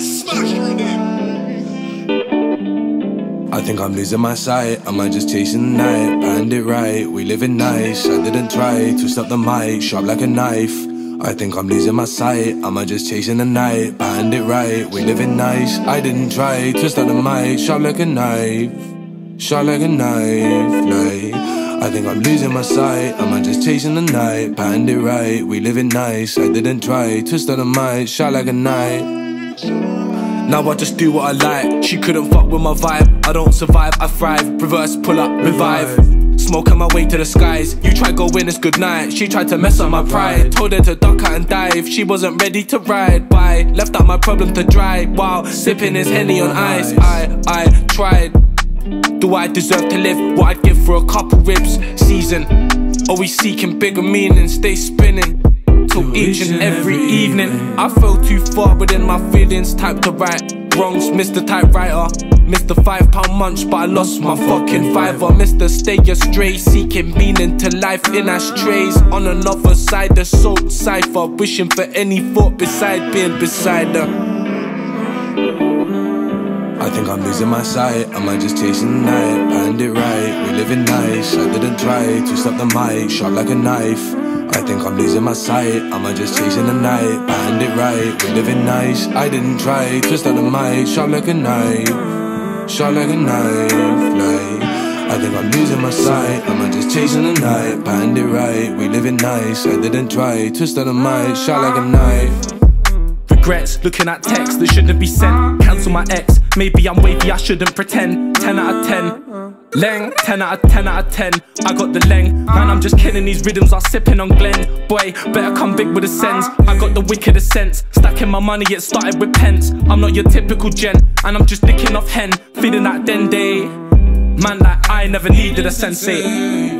I think I'm losing my sight. Am I just chasing the night? Planned it right. We living nice. I didn't try to stop the mic, sharp like a knife. I think I'm losing my sight. Am I just chasing the night? Planned it right. We living nice. I didn't try to stop the mic, sharp like a knife, sharp like a knife. Like I think I'm losing my sight. Am I just chasing the night? Planned it right. We living nice. I didn't try to stop the mic, sharp like a knife. Now I just do what I like. She couldn't fuck with my vibe. I don't survive, I thrive. Reverse, pull up, revive. Smoke on my way to the skies. You try go win, it's good night. She tried to mess up my pride. Told her to duck out and dive. She wasn't ready to ride by. Left out my problem to dry while sipping his henny on ice. I, I tried. Do I deserve to live what I'd give for a couple ribs? Season. Always seeking bigger meaning, stay spinning till each and every evening. I fell too far within my feelings, type to write wrongs, Mr. Typewriter. Mr. Five Pound Munch, but I lost my fucking fiver. Mr. Stay astray, seeking meaning to life in ashtrays. On another side, the salt cipher, wishing for any thought beside being beside her. I think I'm losing my sight. Am I just chasing the night? Planned it right, we living nice. I didn't try to stop the mic, sharp like a knife. I think I'm losing my sight. I am I just chasing the night? Planned it right, we living nice. I didn't try, twist on the mic, shot like a knife, shot like a knife. Like I think I'm losing my sight. I am I just chasing the night? Planned it right, we living nice. I didn't try, twist on the mic, shot like a knife. Regrets, looking at texts that shouldn't be sent. Cancel my ex, maybe I'm wavy, I shouldn't pretend. 10 out of 10. Leng, 10 out of 10 out of 10. I got the leng. Man, I'm just killing these rhythms, I'm sipping on Glen. Boy, better come big with a sense. I got the wickedest sense. Stacking my money, it started with pence. I'm not your typical gen, and I'm just dicking off hen. Feeling that den day. Man, like I never needed a sensei.